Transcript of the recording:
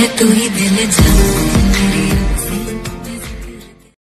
है तू ही दिल जा